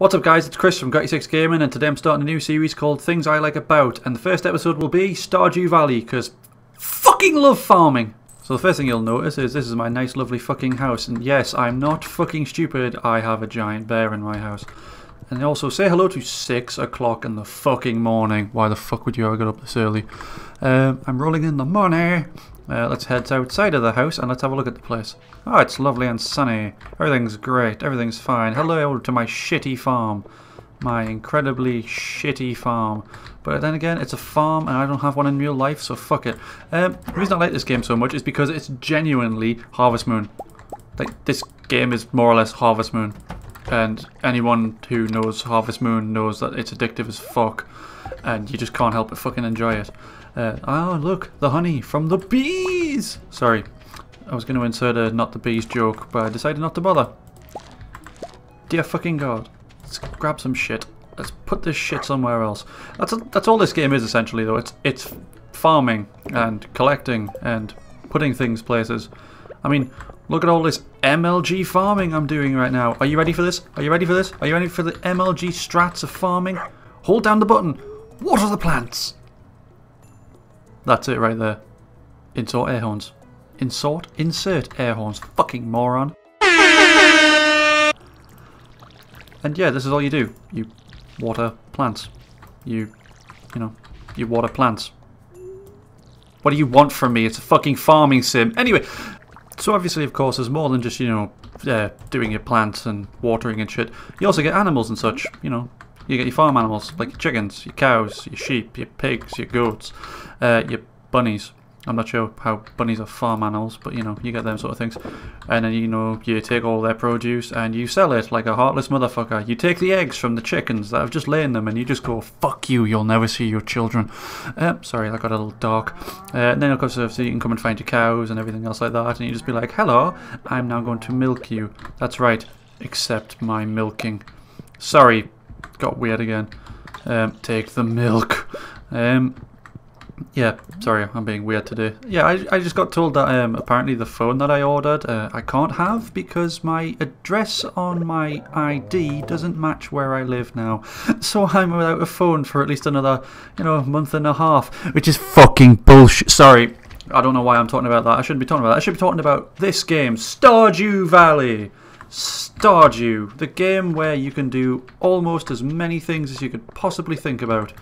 What's up guys, it's Chris from Got6 Gaming and today I'm starting a new series called Things I Like About and the first episode will be Stardew Valley because fucking love farming. So the first thing you'll notice is this is my nice lovely fucking house and yes, I'm not fucking stupid, I have a giant bear in my house. And also say hello to 6 o'clock in the fucking morning. Why the fuck would you ever get up this early? Um, I'm rolling in the money. Uh, let's head outside of the house and let's have a look at the place. Oh, it's lovely and sunny. Everything's great. Everything's fine. Hello to my shitty farm. My incredibly shitty farm. But then again, it's a farm and I don't have one in real life, so fuck it. Um, the reason I like this game so much is because it's genuinely Harvest Moon. Like, this game is more or less Harvest Moon. And anyone who knows Harvest Moon knows that it's addictive as fuck. And you just can't help but fucking enjoy it. Uh, oh, look, the honey from the bees! Sorry, I was going to insert a not the bees joke, but I decided not to bother. Dear fucking god. Let's grab some shit. Let's put this shit somewhere else. That's a, that's all this game is essentially though. It's it's farming and collecting and putting things places. I mean, look at all this MLG farming I'm doing right now. Are you ready for this? Are you ready for this? Are you ready for the MLG strats of farming? Hold down the button. Water the plants. That's it right there. Insert air horns. Insert, insert air horns. Fucking moron. And yeah, this is all you do. You water plants. You, you know, you water plants. What do you want from me? It's a fucking farming sim. Anyway, so obviously, of course, there's more than just, you know, uh, doing your plants and watering and shit. You also get animals and such, you know. You get your farm animals, like your chickens, your cows, your sheep, your pigs, your goats, uh, your bunnies. I'm not sure how bunnies are farm animals, but you know, you get them sort of things. And then, you know, you take all their produce and you sell it like a heartless motherfucker. You take the eggs from the chickens that have just laid them and you just go, fuck you, you'll never see your children. Uh, sorry, that got a little dark. Uh, and then, of course, so you can come and find your cows and everything else like that. And you just be like, hello, I'm now going to milk you. That's right, accept my milking. Sorry, got weird again. Um, take the milk. Um, yeah, sorry, I'm being weird today. Yeah, I, I just got told that um, apparently the phone that I ordered uh, I can't have because my address on my ID doesn't match where I live now. So I'm without a phone for at least another, you know, month and a half, which is fucking bullshit. Sorry, I don't know why I'm talking about that. I shouldn't be talking about that. I should be talking about this game, Stardew Valley. Stardew, the game where you can do almost as many things as you could possibly think about.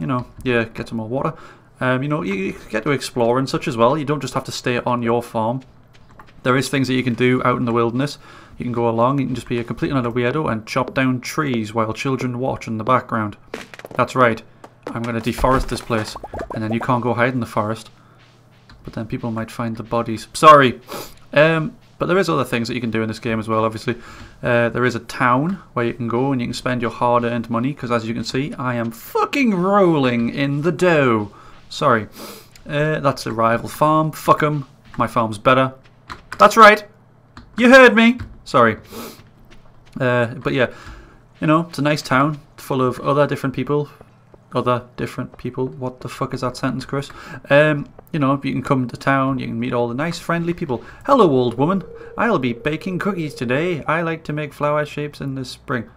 You know, yeah, get some more water. Um, you know, you get to explore and such as well. You don't just have to stay on your farm. There is things that you can do out in the wilderness. You can go along, you can just be a complete another weirdo and chop down trees while children watch in the background. That's right. I'm going to deforest this place. And then you can't go hide in the forest. But then people might find the bodies. Sorry. Um, but there is other things that you can do in this game as well, obviously. Uh, there is a town where you can go and you can spend your hard-earned money, because as you can see, I am fucking rolling in the dough. Sorry. Uh, that's a rival farm. Fuck 'em. My farm's better. That's right. You heard me. Sorry. Uh, but yeah, you know, it's a nice town full of other different people other different people. What the fuck is that sentence, Chris? Um, you know, you can come to town, you can meet all the nice, friendly people. Hello, old woman. I'll be baking cookies today. I like to make flower shapes in the spring.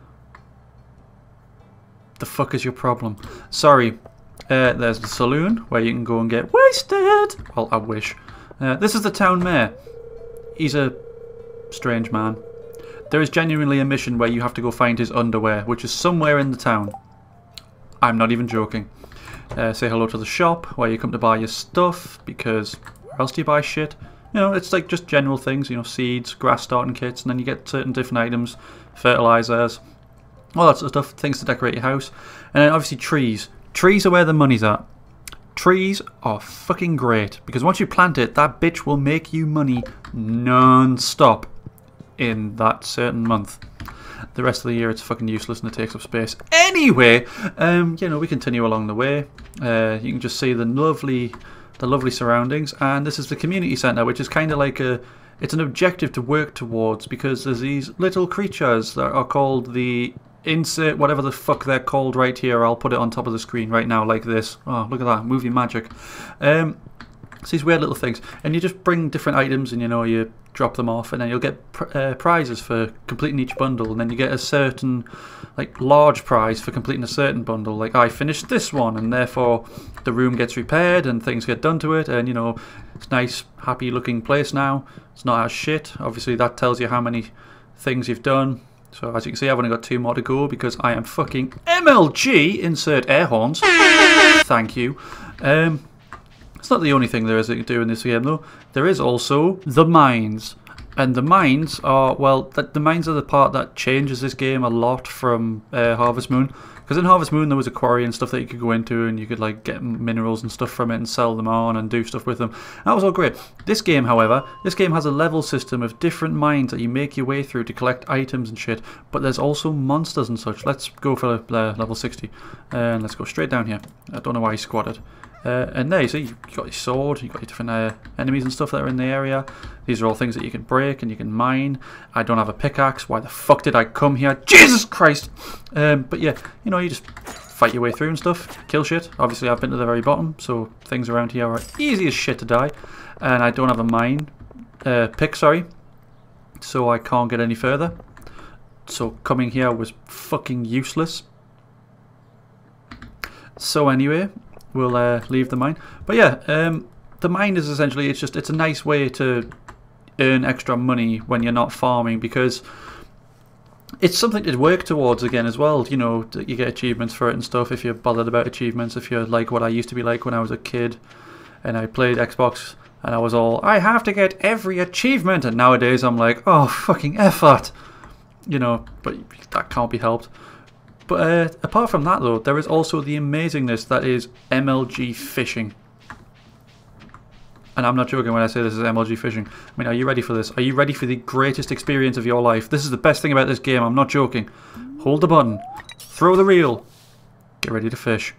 The fuck is your problem? Sorry. Uh, there's the saloon where you can go and get wasted. Well, I wish. Uh, this is the town mayor. He's a strange man. There is genuinely a mission where you have to go find his underwear, which is somewhere in the town. I'm not even joking. Uh, say hello to the shop where you come to buy your stuff because where else do you buy shit? You know, it's like just general things, you know, seeds, grass starting kits, and then you get certain different items, fertilizers, all that sort of stuff, things to decorate your house. And then obviously trees. Trees are where the money's at. Trees are fucking great because once you plant it, that bitch will make you money non-stop in that certain month. The rest of the year it's fucking useless and it takes up space. Anyway, um, you know, we continue along the way. Uh, you can just see the lovely, the lovely surroundings, and this is the community centre, which is kind of like a, it's an objective to work towards because there's these little creatures that are called the insert whatever the fuck they're called right here. I'll put it on top of the screen right now like this. Oh, look at that movie magic. Um, it's these weird little things, and you just bring different items, and you know you drop them off, and then you'll get pr uh, prizes for completing each bundle, and then you get a certain like large prize for completing a certain bundle. Like I finished this one, and therefore the room gets repaired and things get done to it, and you know it's nice, happy looking place now. It's not as shit. Obviously, that tells you how many things you've done. So as you can see, I've only got two more to go because I am fucking MLG. Insert air horns. Thank you. Um, it's not the only thing there is that you can do in this game though. There is also the mines. And the mines are, well, the, the mines are the part that changes this game a lot from uh, Harvest Moon. Because in Harvest Moon there was a quarry and stuff that you could go into and you could like get minerals and stuff from it and sell them on and do stuff with them. That was all great. This game, however, this game has a level system of different mines that you make your way through to collect items and shit. But there's also monsters and such. Let's go for uh, level 60. And let's go straight down here. I don't know why he squatted. Uh, and there you see, you've got your sword, you've got your different uh, enemies and stuff that are in the area. These are all things that you can break and you can mine. I don't have a pickaxe. Why the fuck did I come here? Jesus Christ! Um, but yeah, you know, you just fight your way through and stuff, kill shit. Obviously, I've been to the very bottom, so things around here are easy as shit to die. And I don't have a mine uh, pick, sorry, so I can't get any further. So coming here was fucking useless. So anyway, we'll uh, leave the mine. But yeah, um, the mine is essentially it's just it's a nice way to earn extra money when you're not farming because it's something to work towards again as well. You know, you get achievements for it and stuff if you're bothered about achievements. If you're like what I used to be like when I was a kid and I played Xbox and I was all I have to get every achievement, and nowadays I'm like, oh fucking effort, you know. But that can't be helped. But uh, apart from that though, there is also the amazingness that is MLG fishing. And I'm not joking when I say this is MLG fishing. I mean, are you ready for this? Are you ready for the greatest experience of your life? This is the best thing about this game, I'm not joking. Hold the button, throw the reel, get ready to fish.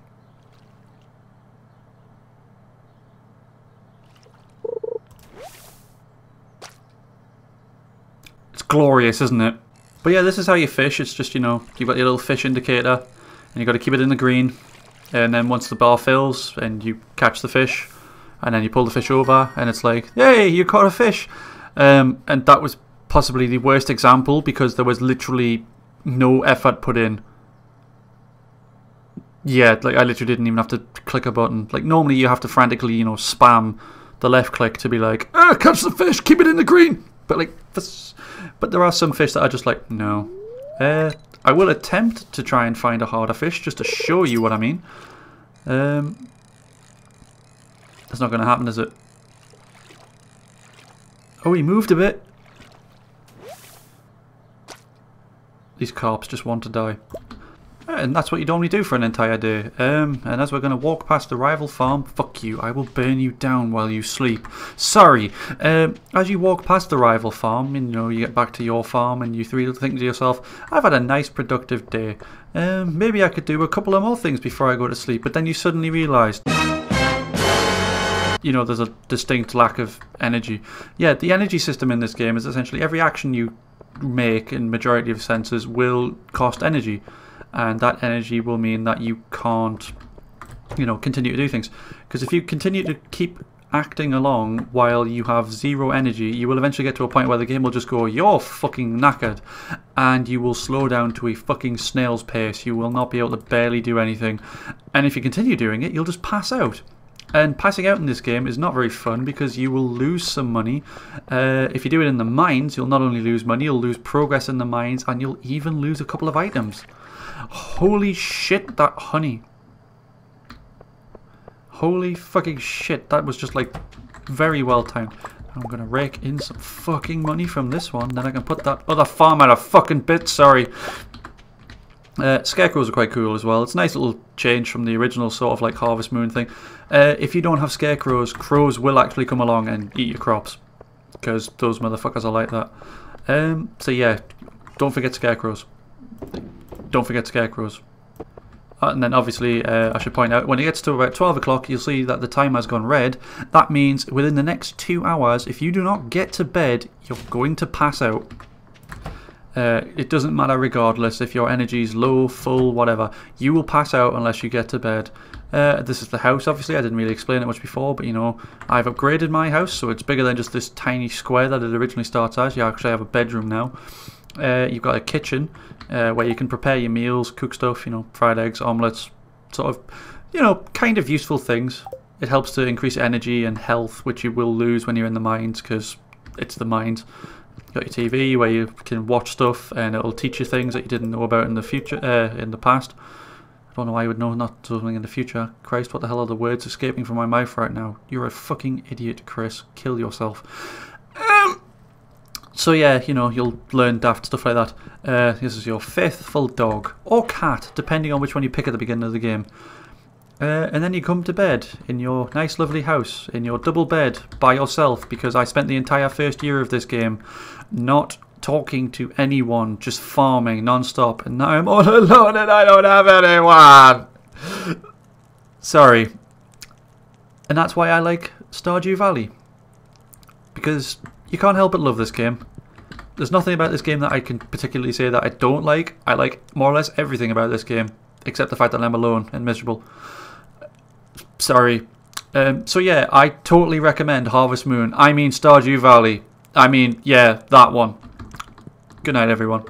It's glorious, isn't it? But yeah, this is how you fish. It's just, you know, you've got your little fish indicator and you've got to keep it in the green. And then once the bar fills and you catch the fish and then you pull the fish over and it's like, hey, you caught a fish. Um, and that was possibly the worst example because there was literally no effort put in. Yeah, like I literally didn't even have to click a button. Like normally you have to frantically, you know, spam the left click to be like, ah, catch the fish, keep it in the green. But like, this, but there are some fish that are just like, no. Uh, I will attempt to try and find a harder fish just to show you what I mean. Um, that's not going to happen, is it? Oh, he moved a bit. These carps just want to die. And that's what you normally do for an entire day. Um, and as we're going to walk past the rival farm, fuck you, I will burn you down while you sleep. Sorry. Um, as you walk past the rival farm, you know, you get back to your farm and you three think to yourself, I've had a nice productive day. Um, maybe I could do a couple of more things before I go to sleep. But then you suddenly realise you know, there's a distinct lack of energy. Yeah, the energy system in this game is essentially every action you make in majority of senses will cost energy and that energy will mean that you can't you know continue to do things because if you continue to keep acting along while you have zero energy you will eventually get to a point where the game will just go you're fucking knackered and you will slow down to a fucking snail's pace you will not be able to barely do anything and if you continue doing it you'll just pass out and passing out in this game is not very fun because you will lose some money. Uh, if you do it in the mines, you'll not only lose money, you'll lose progress in the mines, and you'll even lose a couple of items. Holy shit, that honey. Holy fucking shit, that was just like very well timed. I'm gonna rake in some fucking money from this one, then I can put that other farm out of fucking bit, sorry. Uh, scarecrows are quite cool as well. It's a nice little change from the original sort of like Harvest Moon thing. Uh, if you don't have scarecrows, crows will actually come along and eat your crops. Because those motherfuckers are like that. Um, so yeah, don't forget scarecrows don't forget scarecrows. Uh, and then obviously, uh, I should point out, when it gets to about 12 o'clock, you'll see that the timer has gone red. That means within the next two hours, if you do not get to bed, you're going to pass out. Uh, it doesn't matter regardless if your energy is low, full, whatever. You will pass out unless you get to bed. Uh, this is the house, obviously. I didn't really explain it much before, but you know, I've upgraded my house, so it's bigger than just this tiny square that it originally starts as. You actually have a bedroom now. Uh, you've got a kitchen uh, where you can prepare your meals, cook stuff, you know, fried eggs, omelets, sort of, you know, kind of useful things. It helps to increase energy and health, which you will lose when you're in the mines because it's the mines. You got your TV where you can watch stuff and it'll teach you things that you didn't know about in the future, uh, in the past. I don't know why I would know not something in the future. Christ, what the hell are the words escaping from my mouth right now? You're a fucking idiot, Chris. Kill yourself. So yeah, you know, you'll learn daft stuff like that. Uh, this is your faithful dog, or cat, depending on which one you pick at the beginning of the game. Uh, and then you come to bed in your nice lovely house, in your double bed, by yourself, because I spent the entire first year of this game not talking to anyone, just farming non-stop, and now I'm all alone and I don't have anyone. Sorry. And that's why I like Stardew Valley. Because you can't help but love this game. There's nothing about this game that I can particularly say that I don't like. I like more or less everything about this game, except the fact that I'm alone and miserable. Sorry. Um, so yeah, I totally recommend Harvest Moon. I mean Stardew Valley. I mean, yeah, that one. Good night, everyone.